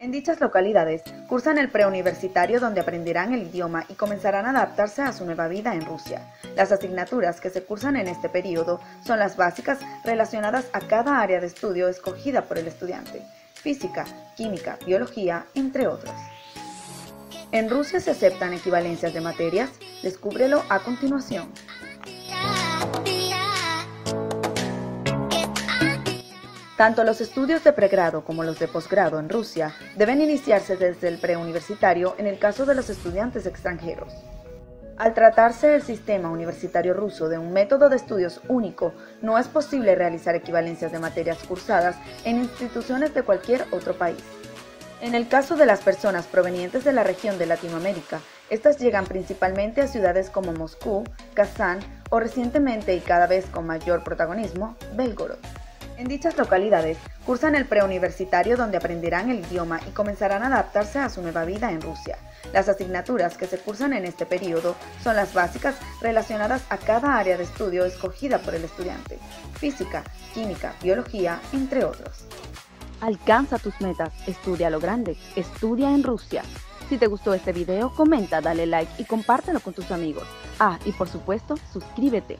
En dichas localidades cursan el preuniversitario donde aprenderán el idioma y comenzarán a adaptarse a su nueva vida en Rusia. Las asignaturas que se cursan en este periodo son las básicas relacionadas a cada área de estudio escogida por el estudiante, física, química, biología, entre otros. En Rusia se aceptan equivalencias de materias, descúbrelo a continuación. Tanto los estudios de pregrado como los de posgrado en Rusia deben iniciarse desde el preuniversitario en el caso de los estudiantes extranjeros. Al tratarse del sistema universitario ruso de un método de estudios único, no es posible realizar equivalencias de materias cursadas en instituciones de cualquier otro país. En el caso de las personas provenientes de la región de Latinoamérica, estas llegan principalmente a ciudades como Moscú, Kazán o recientemente y cada vez con mayor protagonismo, Belgorod. En dichas localidades cursan el preuniversitario donde aprenderán el idioma y comenzarán a adaptarse a su nueva vida en Rusia. Las asignaturas que se cursan en este periodo son las básicas relacionadas a cada área de estudio escogida por el estudiante, física, química, biología, entre otros. Alcanza tus metas, estudia lo grande, estudia en Rusia. Si te gustó este video, comenta, dale like y compártelo con tus amigos. Ah, y por supuesto, suscríbete.